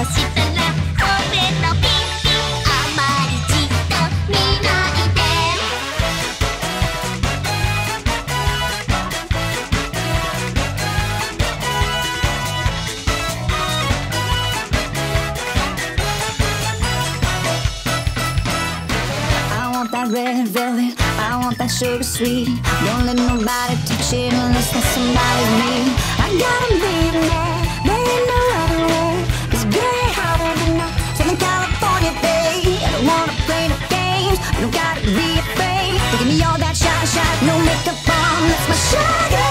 をしたらこれのピンピンあまりじっと見ないで I want that red velvet, I want that sugar sweet Don't let me dreams. I don't gotta be afraid. Give me all that shine, shine, no makeup on. That's my sugar.